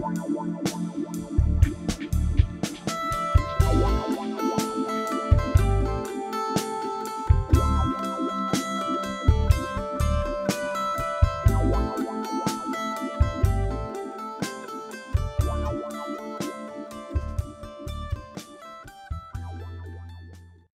one, one, one. Wow.